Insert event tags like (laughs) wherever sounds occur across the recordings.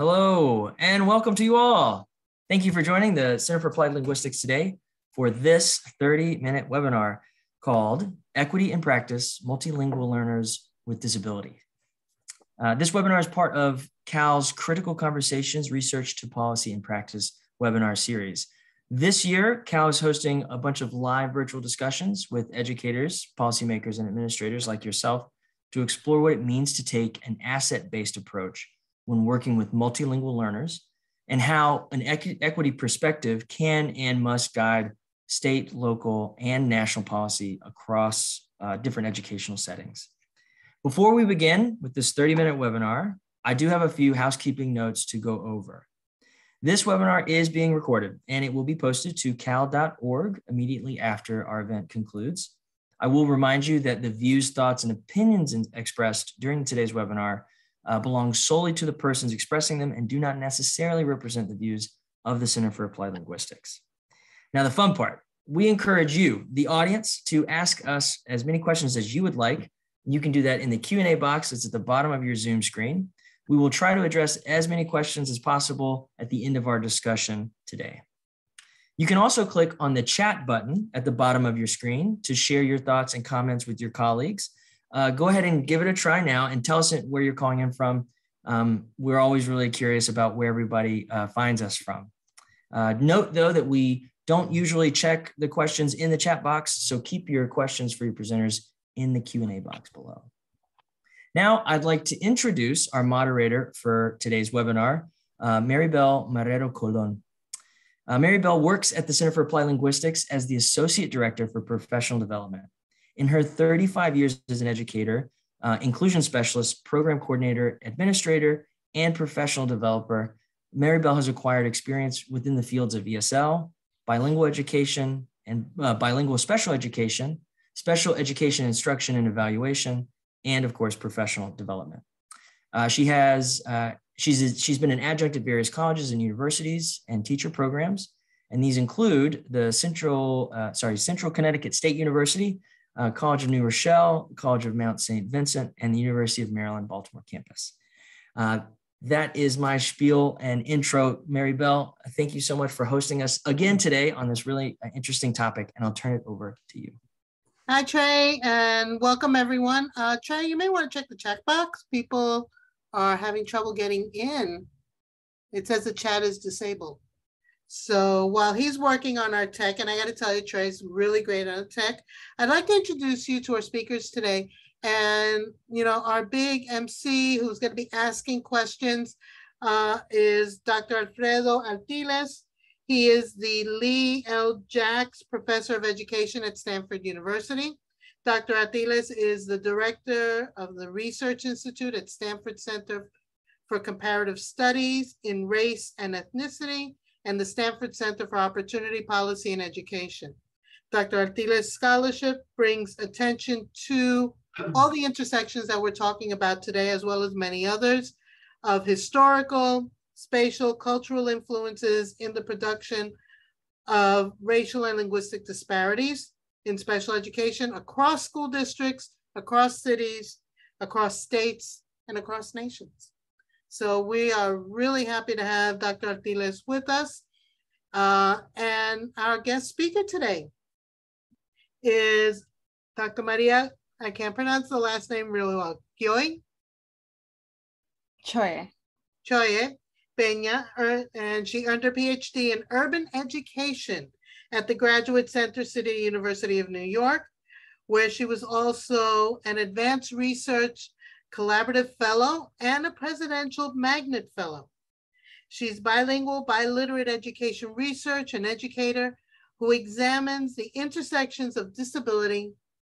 Hello, and welcome to you all. Thank you for joining the Center for Applied Linguistics today for this 30 minute webinar called Equity in Practice Multilingual Learners with Disability. Uh, this webinar is part of CAL's Critical Conversations Research to Policy and Practice webinar series. This year, CAL is hosting a bunch of live virtual discussions with educators, policymakers, and administrators like yourself to explore what it means to take an asset based approach when working with multilingual learners and how an equ- equity perspective can and must guide state, local, and national policy across uh, different educational settings. Before we begin with this 30 minute webinar, I do have a few housekeeping notes to go over. This webinar is being recorded and it will be posted to cal.org immediately after our event concludes. I will remind you that the views, thoughts, and opinions expressed during today's webinar uh, belong solely to the persons expressing them and do not necessarily represent the views of the Center for Applied Linguistics. Now, the fun part, we encourage you, the audience, to ask us as many questions as you would like. You can do that in the Q&A box that's at the bottom of your Zoom screen. We will try to address as many questions as possible at the end of our discussion today. You can also click on the chat button at the bottom of your screen to share your thoughts and comments with your colleagues. Uh, go ahead and give it a try now and tell us where you're calling in from. Um, we're always really curious about where everybody uh, finds us from. Uh, note though that we don't usually check the questions in the chat box, so keep your questions for your presenters in the Q&A box below. Now, I'd like to introduce our moderator for today's webinar, uh, Maribel Marrero Colon. Uh, Maribel works at the Center for Applied Linguistics as the Associate Director for Professional Development. In her 35 years as an educator, uh, inclusion specialist, program coordinator, administrator, and professional developer, Maribel has acquired experience within the fields of ESL, bilingual education, and uh, bilingual special education, special education instruction and evaluation, and of course, professional development. Uh, she has uh, she's she's been an adjunct at various colleges and universities and teacher programs, and these include the Central uh, sorry Central Connecticut State University, uh, College of New Rochelle, College of Mount St. Vincent, and the University of Maryland Baltimore campus. Uh, that is my spiel and intro. Maribel, thank you so much for hosting us again today on this really uh, interesting topic, and I'll turn it over to you. Hi, Trey, and welcome everyone. Uh, Trey, you may want to check the chat box. People are having trouble getting in. It says the chat is disabled. So while he's working on our tech, and I got to tell you, Trey's really great on tech, I'd like to introduce you to our speakers today. And, you know, our big MC who's going to be asking questions uh, is Dr. Alfredo Artiles. He is the Lee L. Jacks Professor of Education at Stanford University. Dr. Artiles is the director of the Research Institute at Stanford Center for Comparative Studies in Race and Ethnicity and the Stanford Center for Opportunity Policy and Education. Dr. Artiles' scholarship brings attention to all the intersections that we're talking about today, as well as many others, of historical, spatial, cultural influences in the production of racial and linguistic disparities in special education across school districts, across cities, across states, and across nations. So we are really happy to have Dr. Artiles with us. Uh, and our guest speaker today is Dr. Maria, I can't pronounce the last name really well, Gyoy? Cioè. Choye Peña, er, and she earned her PhD in urban education at the Graduate Center City University of New York, where she was also an advanced research collaborative fellow and a presidential magnet fellow. She's bilingual, biliterate education research and educator who examines the intersections of disability,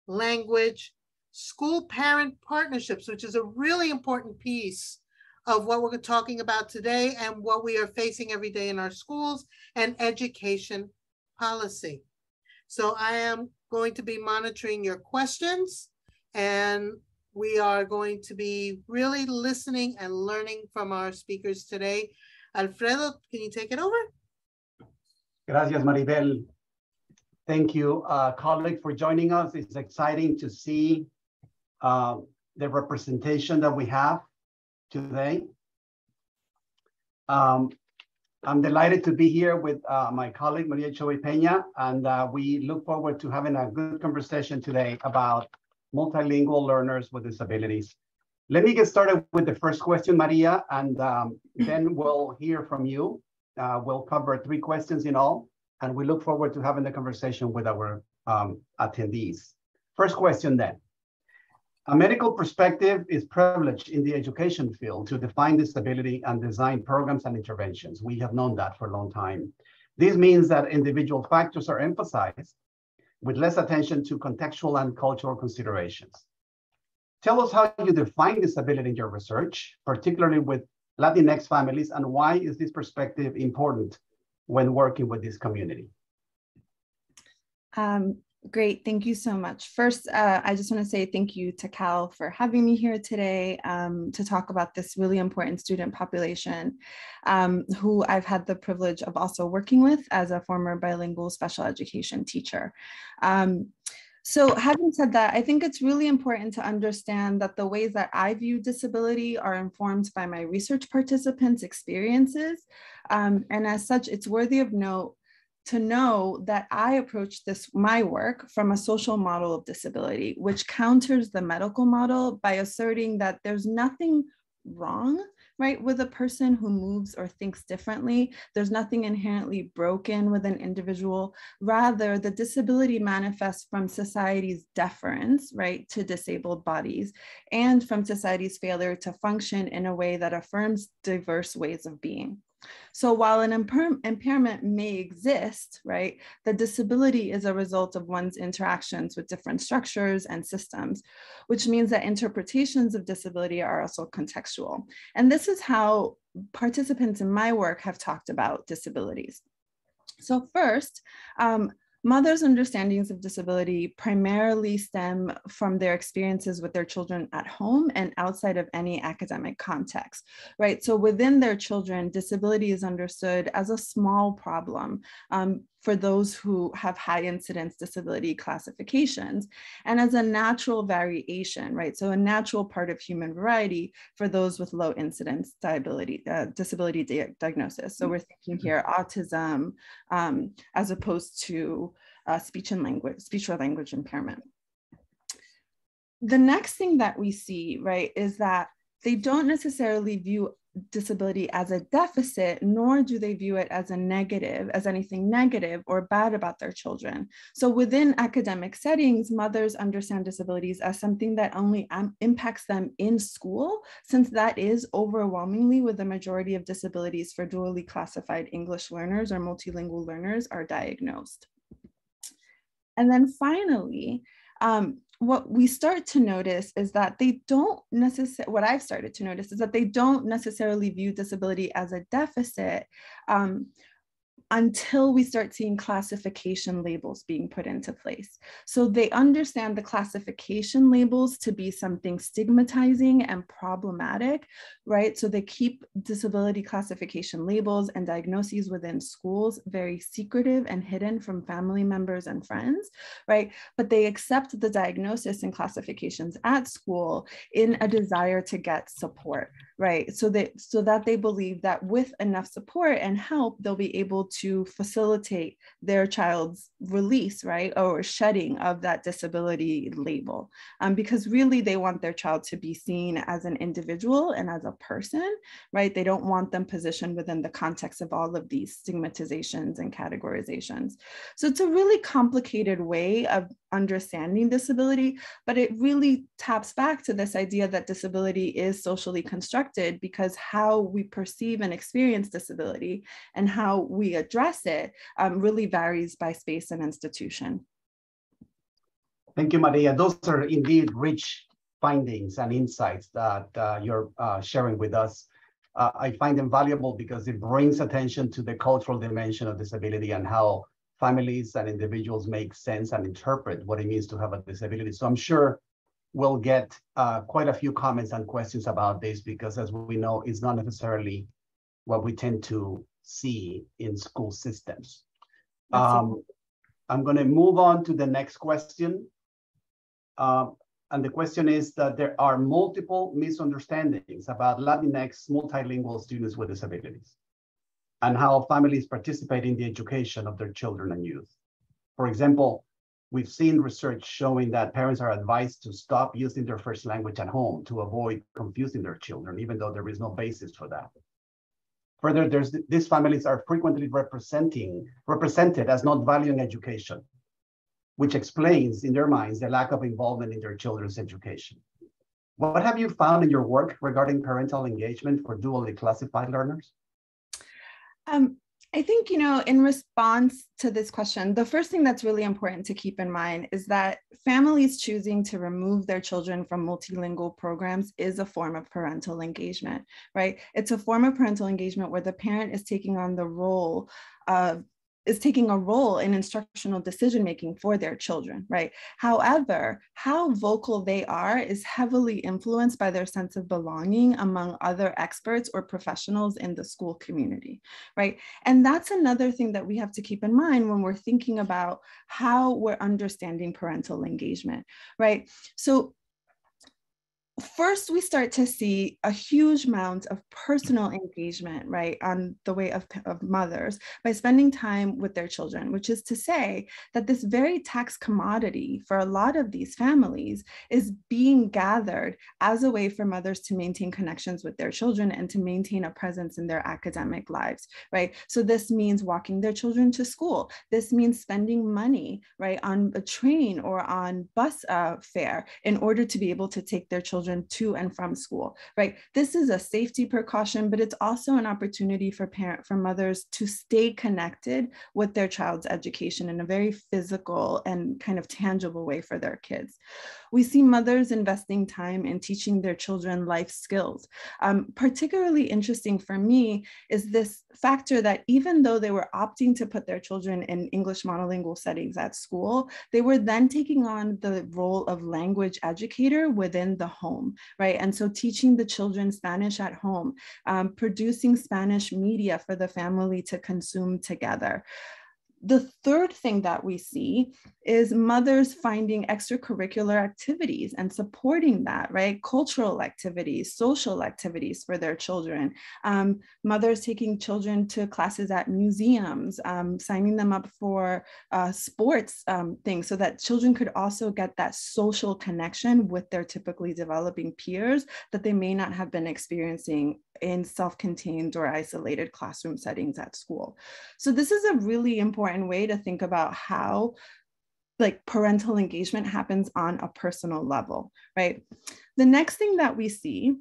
language, school parent partnerships, which is a really important piece of what we're talking about today and what we are facing every day in our schools and education policy. So I am going to be monitoring your questions and we are going to be really listening and learning from our speakers today. Alfredo, can you take it over? Gracias, Maribel. Thank you, uh, colleague, for joining us. It's exciting to see uh, the representation that we have today. Um, I'm delighted to be here with uh, my colleague, Maria Cioè-Peña, and uh, we look forward to having a good conversation today about multilingual learners with disabilities. Let me get started with the first question, Maria, and um, then we'll hear from you. Uh, we'll cover three questions in all, and we look forward to having the conversation with our um, attendees. First question then. A medical perspective is privileged in the education field to define disability and design programs and interventions. We have known that for a long time. This means that individual factors are emphasized with less attention to contextual and cultural considerations. Tell us how you define disability in your research, particularly with Latinx families, and why is this perspective important when working with this community? Um, Great, thank you so much. First, uh, I just want to say thank you to CAL for having me here today um, to talk about this really important student population um, who I've had the privilege of also working with as a former bilingual special education teacher. Um, so having said that, I think it's really important to understand that the ways that I view disability are informed by my research participants' experiences. Um, and as such, it's worthy of note to know that I approach this, my work, from a social model of disability, which counters the medical model by asserting that there's nothing wrong right with a person who moves or thinks differently. There's nothing inherently broken with an individual. Rather the disability manifests from society's deference right to disabled bodies and from society's failure to function in a way that affirms diverse ways of being so while an impairment may exist, right, the disability is a result of one's interactions with different structures and systems, which means that interpretations of disability are also contextual. And this is how participants in my work have talked about disabilities. So first, um, Mothers' understandings of disability primarily stem from their experiences with their children at home and outside of any academic context, right? So within their children, disability is understood as a small problem um, for those who have high incidence disability classifications and as a natural variation, right? So a natural part of human variety for those with low incidence disability, uh, disability di diagnosis. So we're thinking here autism um, as opposed to uh, speech and language, speech or language impairment. The next thing that we see, right, is that they don't necessarily view disability as a deficit, nor do they view it as a negative, as anything negative or bad about their children. So within academic settings, mothers understand disabilities as something that only impacts them in school, since that is overwhelmingly with the majority of disabilities for dually classified English learners or multilingual learners are diagnosed. And then finally, um, what we start to notice is that they don't necessarily, what I've started to notice is that they don't necessarily view disability as a deficit. Um, until we start seeing classification labels being put into place. So they understand the classification labels to be something stigmatizing and problematic, right? So they keep disability classification labels and diagnoses within schools very secretive and hidden from family members and friends, right? But they accept the diagnosis and classifications at school in a desire to get support, right? So that so that they believe that with enough support and help, they'll be able to facilitate their child's release, right, or shedding of that disability label, um, because really they want their child to be seen as an individual and as a person, right? They don't want them positioned within the context of all of these stigmatizations and categorizations. So it's a really complicated way of understanding disability, but it really taps back to this idea that disability is socially constructed because how we perceive and experience disability and how we address it um, really varies by space and institution. Thank you, Maria. Those are indeed rich findings and insights that uh, you're uh, sharing with us. Uh, I find them valuable because it brings attention to the cultural dimension of disability and how families and individuals make sense and interpret what it means to have a disability. So I'm sure we'll get uh, quite a few comments and questions about this because as we know, it's not necessarily what we tend to see in school systems. Um, I'm gonna move on to the next question. Uh, and the question is that there are multiple misunderstandings about Latinx multilingual students with disabilities. And how families participate in the education of their children and youth. For example, we've seen research showing that parents are advised to stop using their first language at home to avoid confusing their children, even though there is no basis for that. Further, there's, these families are frequently representing, represented as not valuing education, which explains in their minds the lack of involvement in their children's education. What have you found in your work regarding parental engagement for dually classified learners? Um, I think, you know, in response to this question, the first thing that's really important to keep in mind is that families choosing to remove their children from multilingual programs is a form of parental engagement, right? It's a form of parental engagement where the parent is taking on the role of is taking a role in instructional decision making for their children, right? However, how vocal they are is heavily influenced by their sense of belonging among other experts or professionals in the school community, right? And that's another thing that we have to keep in mind when we're thinking about how we're understanding parental engagement, right? So first we start to see a huge amount of personal engagement right on the way of, of mothers by spending time with their children which is to say that this very tax commodity for a lot of these families is being gathered as a way for mothers to maintain connections with their children and to maintain a presence in their academic lives right? So this means walking their children to school. This means spending money right on a train or on bus uh, fare in order to be able to take their children children to and from school, right? This is a safety precaution, but it's also an opportunity for parent, for mothers to stay connected with their child's education in a very physical and kind of tangible way for their kids. We see mothers investing time in teaching their children life skills. Um, particularly interesting for me is this factor that even though they were opting to put their children in English monolingual settings at school, they were then taking on the role of language educator within the home, right? And so teaching the children Spanish at home, um, producing Spanish media for the family to consume together. The third thing that we see is mothers finding extracurricular activities and supporting that, right? Cultural activities, social activities for their children. Um, mothers taking children to classes at museums, um, signing them up for uh, sports um, things so that children could also get that social connection with their typically developing peers that they may not have been experiencing in self-contained or isolated classroom settings at school. So this is a really important way to think about how like parental engagement happens on a personal level, right? The next thing that we see,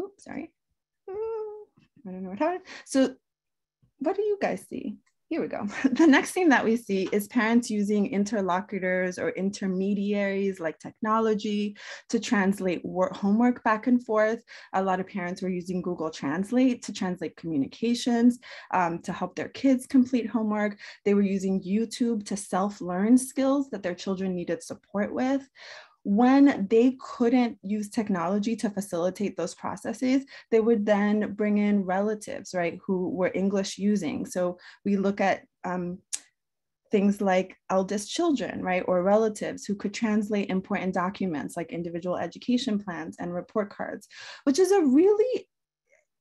oops, sorry. I don't know what happened. So what do you guys see? Here we go. (laughs) The next thing that we see is parents using interlocutors or intermediaries like technology to translate homework back and forth. A lot of parents were using Google Translate to translate communications um, to help their kids complete homework. They were using YouTube to self-learn skills that their children needed support with when they couldn't use technology to facilitate those processes, they would then bring in relatives, right, who were English using. So we look at um, things like eldest children, right, or relatives who could translate important documents like individual education plans and report cards, which is a really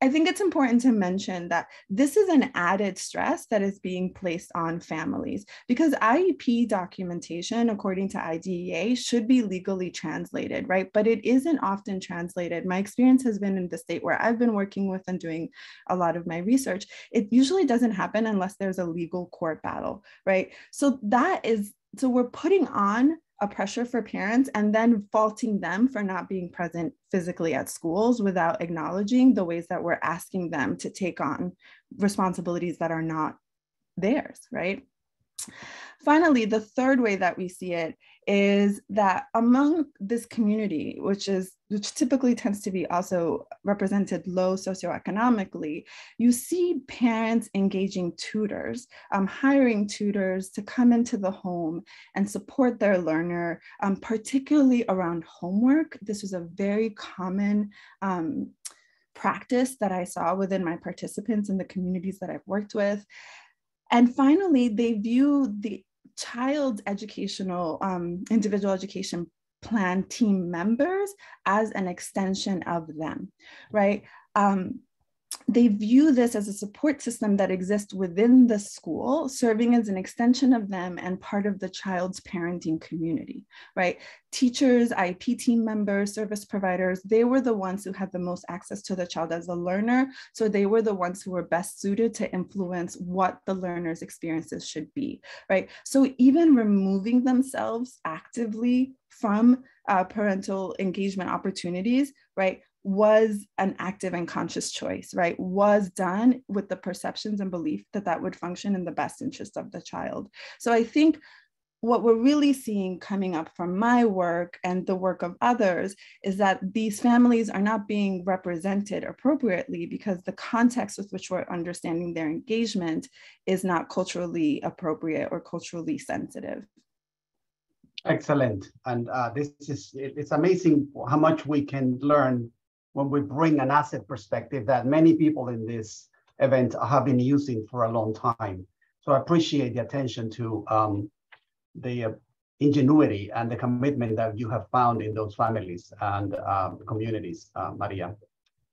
I think it's important to mention that this is an added stress that is being placed on families because IEP documentation, according to IDEA, should be legally translated, right? But it isn't often translated. My experience has been in the state where I've been working with and doing a lot of my research. It usually doesn't happen unless there's a legal court battle, right? So that is, so we're putting on a pressure for parents and then faulting them for not being present physically at schools without acknowledging the ways that we're asking them to take on responsibilities that are not theirs, right? Finally, the third way that we see it is that among this community, which is which typically tends to be also represented low socioeconomically, you see parents engaging tutors, um, hiring tutors to come into the home and support their learner, um, particularly around homework. This was a very common um, practice that I saw within my participants in the communities that I've worked with. And finally, they view the child's educational, um, individual education plan team members as an extension of them, right? Um, they view this as a support system that exists within the school, serving as an extension of them and part of the child's parenting community, right? Teachers, IEP team members, service providers, they were the ones who had the most access to the child as a learner. So they were the ones who were best suited to influence what the learner's experiences should be, right? So even removing themselves actively from uh, parental engagement opportunities, right, was an active and conscious choice, right? Was done with the perceptions and belief that that would function in the best interest of the child. So I think what we're really seeing coming up from my work and the work of others is that these families are not being represented appropriately because the context with which we're understanding their engagement is not culturally appropriate or culturally sensitive. Excellent. And uh, this is, it's amazing how much we can learn when we bring an asset perspective that many people in this event have been using for a long time. So I appreciate the attention to um, the uh, ingenuity and the commitment that you have found in those families and uh, communities, uh, Maria.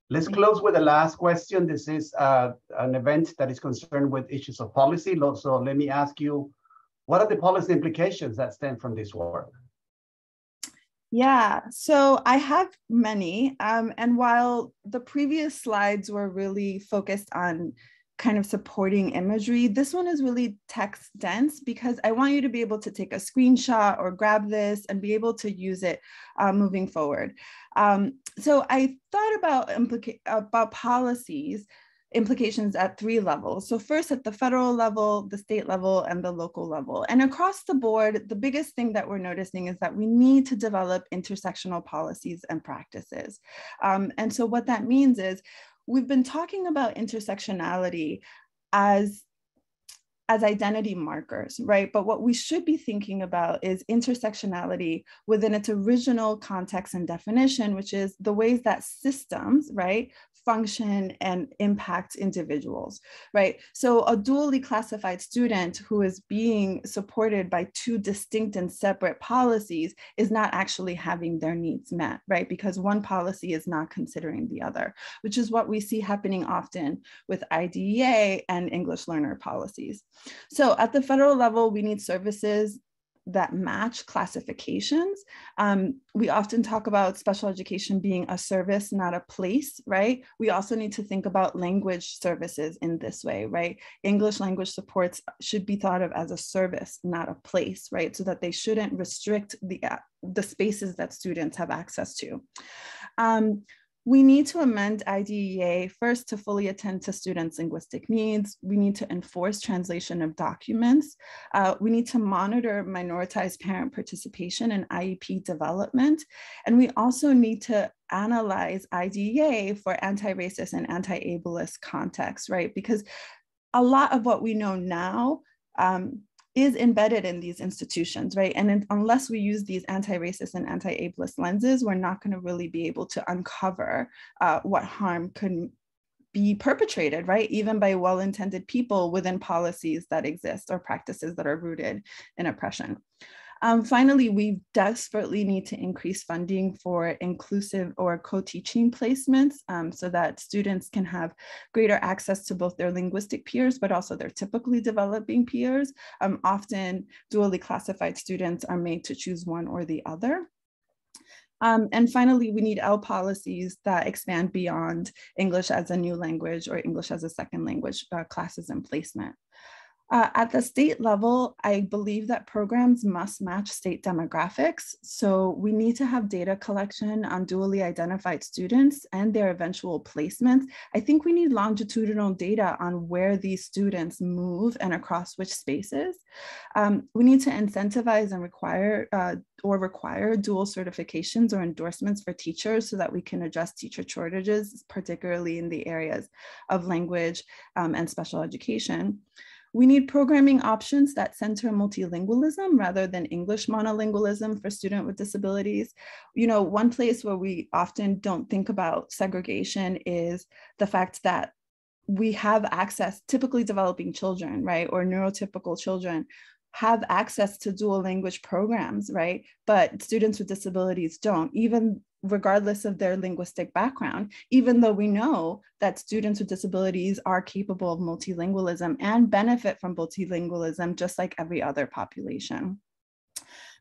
Let's close with the last question. This is uh, an event that is concerned with issues of policy. So let me ask you, what are the policy implications that stem from this work? Yeah, so I have many. Um, and while the previous slides were really focused on kind of supporting imagery, this one is really text dense because I want you to be able to take a screenshot or grab this and be able to use it uh, moving forward. Um, so I thought about, about policies implications at three levels. So first at the federal level, the state level, and the local level. And across the board, the biggest thing that we're noticing is that we need to develop intersectional policies and practices. Um, and so what that means is we've been talking about intersectionality as as identity markers, right? But what we should be thinking about is intersectionality within its original context and definition, which is the ways that systems, right, function and impact individuals, right? So a dually classified student who is being supported by two distinct and separate policies is not actually having their needs met, right? Because one policy is not considering the other, which is what we see happening often with IDEA and English learner policies. So at the federal level, we need services that match classifications. Um, we often talk about special education being a service, not a place, right? We also need to think about language services in this way, right? English language supports should be thought of as a service, not a place, right? So that they shouldn't restrict the, uh, the spaces that students have access to. Um, we need to amend IDEA first to fully attend to students' linguistic needs. We need to enforce translation of documents. Uh, we need to monitor minoritized parent participation in IEP development. And we also need to analyze IDEA for anti-racist and anti-ableist context, right? Because a lot of what we know now um, is embedded in these institutions, right? And in, unless we use these anti-racist and anti-ableist lenses, we're not going to really be able to uncover uh, what harm could be perpetrated, right? Even by well-intended people within policies that exist or practices that are rooted in oppression. Um, finally, we desperately need to increase funding for inclusive or co-teaching placements um, so that students can have greater access to both their linguistic peers, but also their typically developing peers. Um, often dually classified students are made to choose one or the other. Um, and finally, we need EL policies that expand beyond English as a new language or English as a second language uh, classes and placement. Uh, at the state level, I believe that programs must match state demographics. So we need to have data collection on dually identified students and their eventual placements. I think we need longitudinal data on where these students move and across which spaces. Um, we need to incentivize and require uh, or require dual certifications or endorsements for teachers so that we can address teacher shortages, particularly in the areas of language um, and special education. We need programming options that center multilingualism rather than English monolingualism for student with disabilities. You know, one place where we often don't think about segregation is the fact that we have access, typically developing children, right, or neurotypical children have access to dual language programs, right? But students with disabilities don't, even regardless of their linguistic background, even though we know that students with disabilities are capable of multilingualism and benefit from multilingualism just like every other population.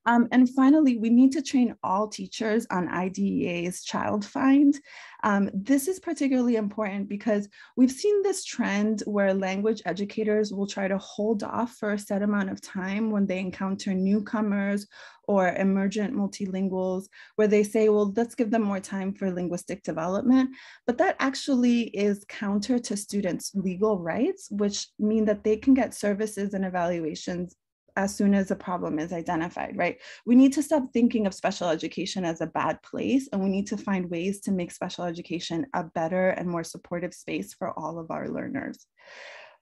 Um, and finally, we need to train all teachers on IDEA's Child Find. Um, this is particularly important because we've seen this trend where language educators will try to hold off for a set amount of time when they encounter newcomers or emergent multilinguals, where they say, well, let's give them more time for linguistic development. But that actually is counter to students' legal rights, which mean that they can get services and evaluations as soon as a problem is identified, right? We need to stop thinking of special education as a bad place, and we need to find ways to make special education a better and more supportive space for all of our learners.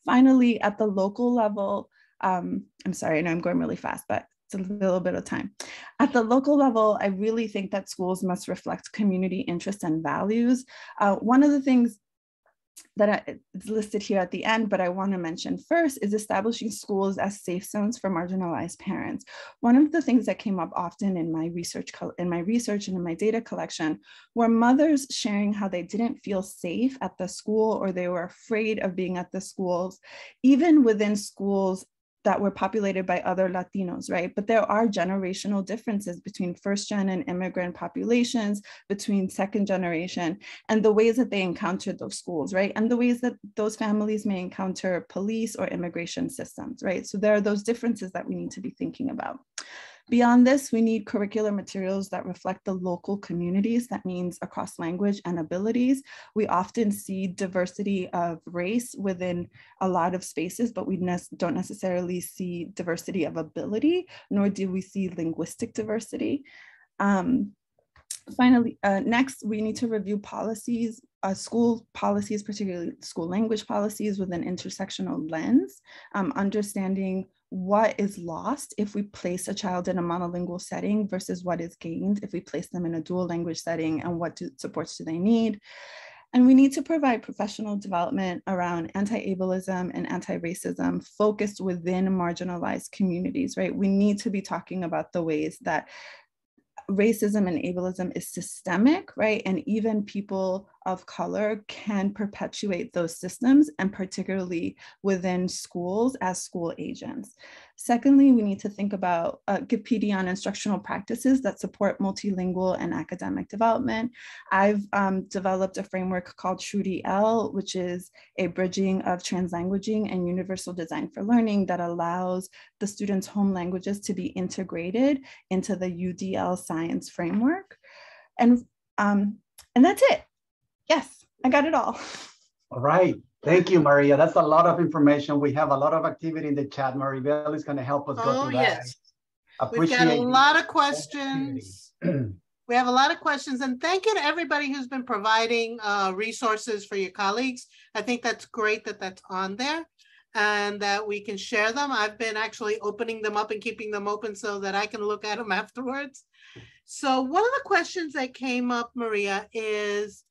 Finally, at the local level, um, I'm sorry, I know I'm going really fast, but it's a little bit of time. At the local level, I really think that schools must reflect community interests and values. Uh, one of the things that I, it's listed here at the end, but I want to mention first is establishing schools as safe zones for marginalized parents. One of the things that came up often in my research in my research and in my data collection were mothers sharing how they didn't feel safe at the school or they were afraid of being at the schools, even within schools that were populated by other Latinos, right? But there are generational differences between first gen and immigrant populations, between second generation, and the ways that they encountered those schools, right? And the ways that those families may encounter police or immigration systems, right? So there are those differences that we need to be thinking about. Beyond this, we need curricular materials that reflect the local communities. That means across language and abilities. We often see diversity of race within a lot of spaces, but we ne don't necessarily see diversity of ability, nor do we see linguistic diversity. Um, finally, uh, next, we need to review policies, uh, school policies, particularly school language policies with an intersectional lens, um, understanding what is lost if we place a child in a monolingual setting versus what is gained if we place them in a dual language setting and what do, supports do they need. And we need to provide professional development around anti-ableism and anti-racism focused within marginalized communities, right? We need to be talking about the ways that racism and ableism is systemic, right? And even people of color can perpetuate those systems and particularly within schools as school agents. Secondly, we need to think about uh, give PD on instructional practices that support multilingual and academic development. I've um, developed a framework called L, which is a bridging of translanguaging and universal design for learning that allows the students' home languages to be integrated into the UDL science framework. And, um, and that's it. Yes, I got it all. All right. Thank you, Maria. That's a lot of information. We have a lot of activity in the chat. Maribel is going to help us go oh, through yes. that. We've got a lot of questions. we have a lot of questions and thank you to everybody who's been providing uh, resources for your colleagues. I think that's great that that's on there and that we can share them. I've been actually opening them up and keeping them open so that I can look at them (laughs) afterwards. So one of the questions that came up, Maria, is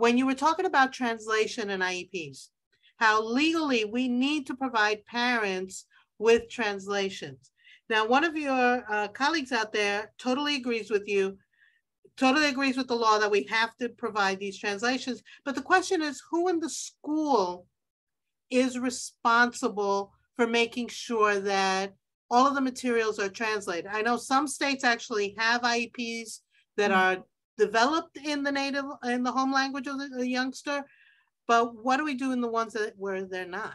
when you were talking about translation and IEPs, how legally we need to provide parents with translations. Now, one of your uh, colleagues out there totally agrees with you, totally agrees with the law that we have to provide these translations. But the question is who in the school is responsible for making sure that all of the materials are translated? I know some states actually have IEPs that mm-hmm. are developed in the native in the home language of the, the youngster but what do we do in the ones that where they're not?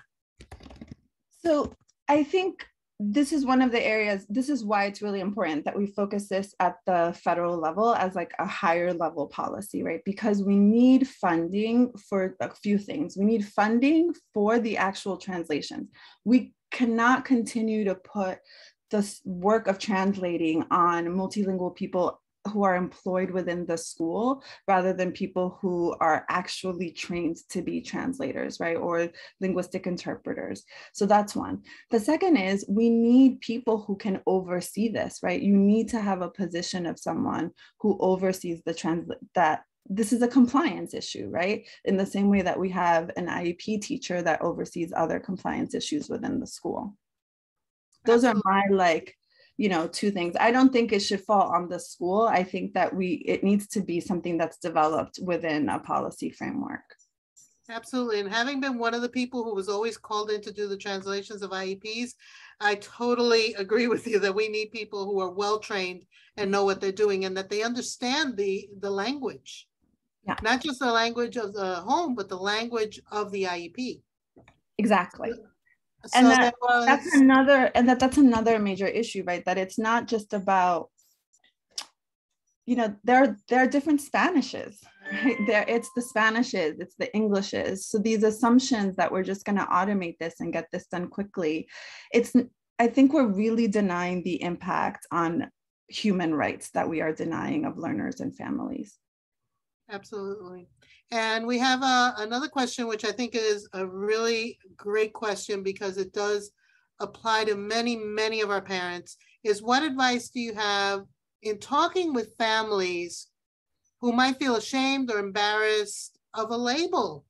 So i think this is one of the areas this is why it's really important that we focus this at the federal level as like a higher level policy right? Because we need funding for a few things. We need funding for the actual translations. We cannot continue to put this work of translating on multilingual people who are employed within the school rather than people who are actually trained to be translators, right? Or linguistic interpreters. So that's one. The second is we need people who can oversee this, right? You need to have a position of someone who oversees the translate that this is a compliance issue, right? In the same way that we have an IEP teacher that oversees other compliance issues within the school. those Absolutely. are my like you know two things i don't think it should fall on the school i think that we it needs to be something that's developed within a policy framework Absolutely. And having been one of the people who was always called in to do the translations of IEPs, I totally (laughs) agree with you that we need people who are well trained and know what they're doing and that they understand the, the language. Yeah. Not just the language of the home, but the language of the IEP. Exactly. So and that, was... that's another and that that's another major issue, right? That it's not just about you know there there are different spanishes right? There it's the spanishes it's the englishes. So these assumptions that we're just going to automate this and get this done quickly it's i think we're really denying the impact on human rights that we are denying of learners and families absolutely. And we have a, uh, another question which i think is a really great question because it does apply to many many of our parents is what advice do you have in talking with families who might feel ashamed or embarrassed of a label?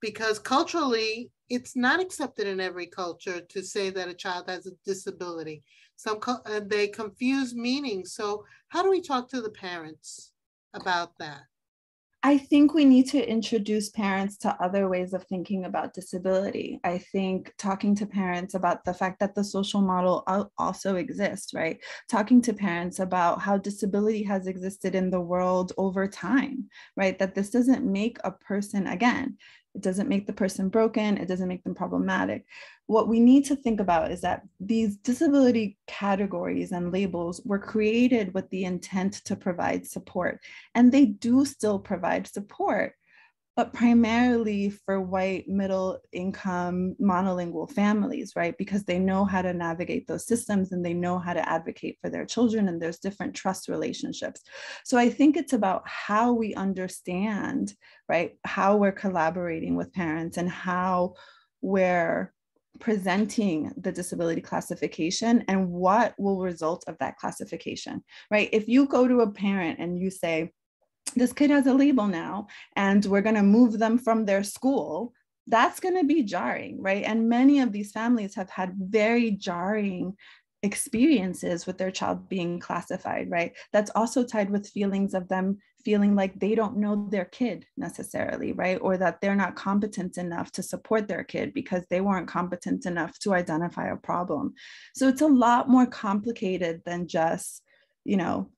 Because culturally it's not accepted in every culture to say that a child has a disability. Some they confuse meanings so how do we talk to the parents about that I think we need to introduce parents to other ways of thinking about disability. I think talking to parents about the fact that the social model also exists, right? Talking to parents about how disability has existed in the world over time, right? That this doesn't make a person, again, it doesn't make the person broken, it doesn't make them problematic. What we need to think about is that these disability categories and labels were created with the intent to provide support, and they do still provide support but primarily for white middle income monolingual families, right? Because they know how to navigate those systems and they know how to advocate for their children, and there's different trust relationships. So I think it's about how we understand, right? How we're collaborating with parents and how we're presenting the disability classification and what will result of that classification, right? If you go to a parent and you say, this kid has a label now and we're going to move them from their school that's going to be jarring right? And many of these families have had very jarring experiences with their child being classified right? That's also tied with feelings of them feeling like they don't know their kid necessarily right? Or that they're not competent enough to support their kid because they weren't competent enough to identify a problem. So it's a lot more complicated than just you know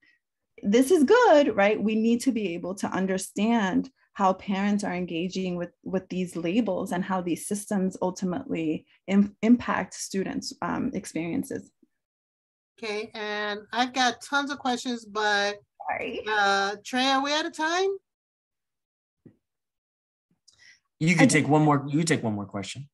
this is good, right? We need to be able to understand how parents are engaging with, with these labels and how these systems ultimately Im- impact students' um, experiences. Okay, and I've got tons of questions, but Sorry. Uh, Trey, are we out of time? You can take one more. You can take one more question.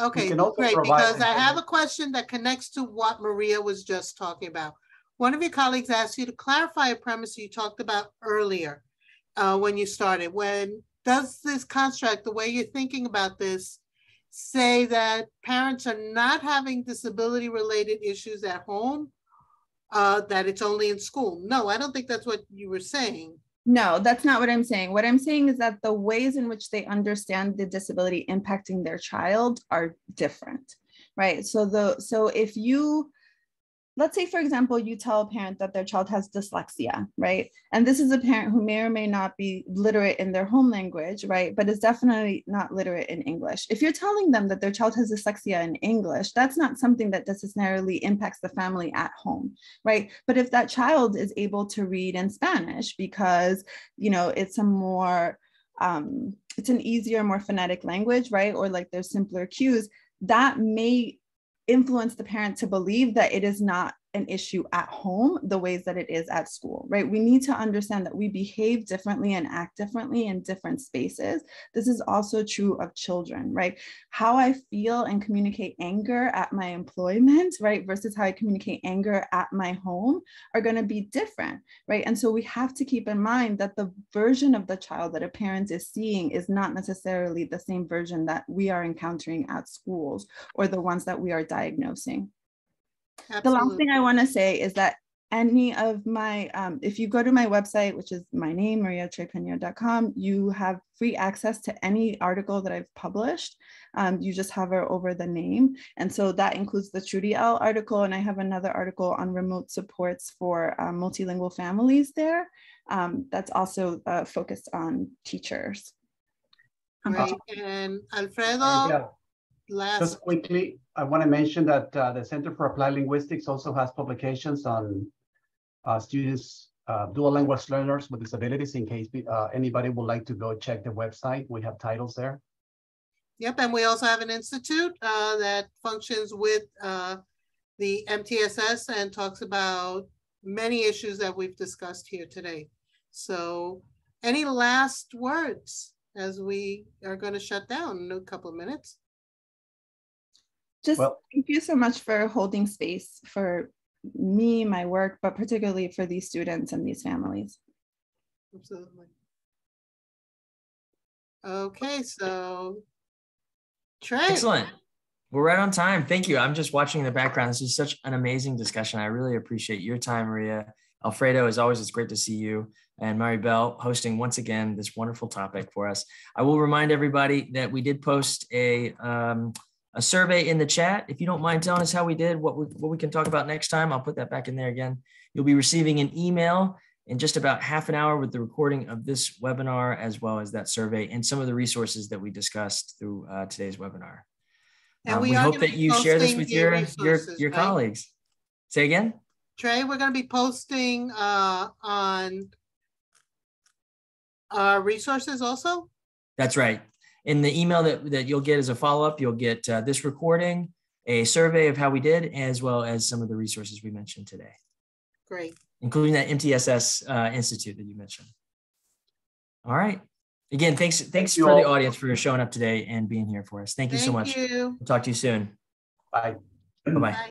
Okay, great. Because I have a question that connects to what Maria was just talking about. One of your colleagues asked you to clarify a premise you talked about earlier uh, when you started. When does this construct, the way you're thinking about this, say that parents are not having disability related issues at home, uh, that it's only in school? No, I don't think that's what you were saying. No, that's not what I'm saying. What I'm saying is that the ways in which they understand the disability impacting their child are different, right? So the so if you let's say, for example, you tell a parent that their child has dyslexia, right? And this is a parent who may or may not be literate in their home language, right? But is definitely not literate in English. If you're telling them that their child has dyslexia in English, that's not something that necessarily impacts the family at home, right? But if that child is able to read in Spanish because, you know, it's a more, um, it's an easier, more phonetic language, right? Or like there's simpler cues, that may influence the parent to believe that it is not an issue at home the ways that it is at school, right? We need to understand that we behave differently and act differently in different spaces. This is also true of children, right? How I feel and communicate anger at my employment, right, versus how I communicate anger at my home are going to be different, right? And so we have to keep in mind that the version of the child that a parent is seeing is not necessarily the same version that we are encountering at schools or the ones that we are diagnosing. Absolutely. The last thing I want to say is that any of my, um, if you go to my website, which is my name, mariacioepena.com, you have free access to any article that I've published. Um, you just hover over the name. And so that includes the TrUDL article. And I have another article on remote supports for uh, multilingual families there. Um, that's also uh, focused on teachers. Right. And Alfredo, Yeah, last, Just quickly, I want to mention that uh, the Center for Applied Linguistics also has publications on uh, students, uh, dual language learners with disabilities, in case uh, anybody would like to go check the website. We have titles there. yep, and we also have an institute uh, that functions with uh, the MTSS and talks about many issues that we've discussed here today. So any last words as we are going to shut down in a couple of minutes? Just Well- thank you so much for holding space for me, my work, but particularly for these students and these families. Absolutely. Okay, so Trey. Excellent. We're right on time. Thank you. I'm just watching in the background. This is such an amazing discussion. I really appreciate your time, Maria. Alfredo, as always, it's great to see you. And Maribel hosting once again this wonderful topic for us. I will remind everybody that we did post a um, a survey in the chat. If you don't mind telling us how we did, what we, what we can talk about next time, I'll put that back in there again. You'll be receiving an email in just about half an hour with the recording of this webinar, as well as that survey and some of the resources that we discussed through uh, today's webinar. And Um, we we hope that you share this with your your your right? colleagues. Say again. Trey, we're gonna be posting uh on uh resources also? That's right. In the email that, that you'll get as a follow up, you'll get uh, this recording, a survey of how we did, as well as some of the resources we mentioned today, Great. including that MTSS uh, Institute that you mentioned. All right. Again, thanks thanks you for the audience for showing up today and being here for us. Thank you so much. You. We'll talk to you soon. Bye. Bye bye. Bye.